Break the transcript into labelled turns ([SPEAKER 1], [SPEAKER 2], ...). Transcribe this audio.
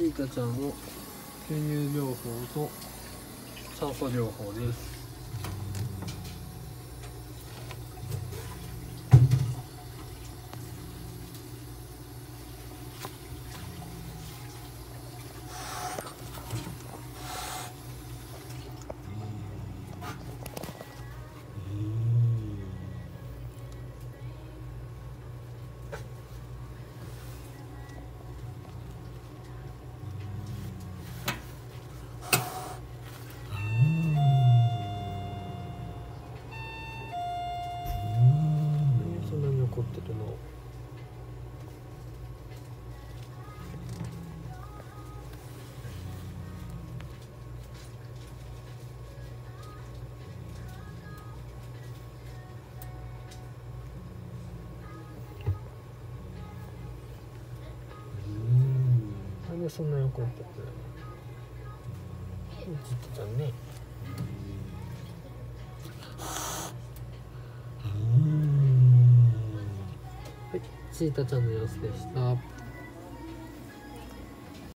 [SPEAKER 1] チータちゃんの吸入療法と酸素療法です。ってるのなんでそんなに怒ってるのずっとじゃんねはい、チータちゃんの様子でした。